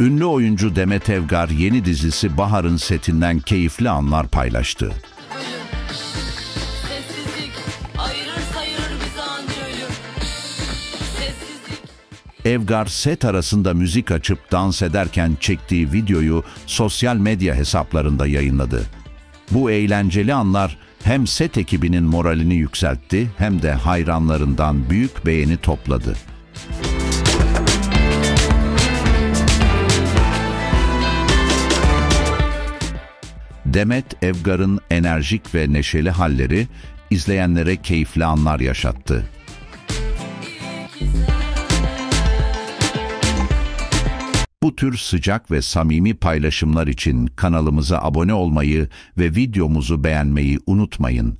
Ünlü oyuncu Demet Evgar yeni dizisi Bahar'ın setinden keyifli anlar paylaştı. Evgar set arasında müzik açıp dans ederken çektiği videoyu sosyal medya hesaplarında yayınladı. Bu eğlenceli anlar hem set ekibinin moralini yükseltti hem de hayranlarından büyük beğeni topladı. Demet Evgar'ın enerjik ve neşeli halleri izleyenlere keyifli anlar yaşattı. Bu tür sıcak ve samimi paylaşımlar için kanalımıza abone olmayı ve videomuzu beğenmeyi unutmayın.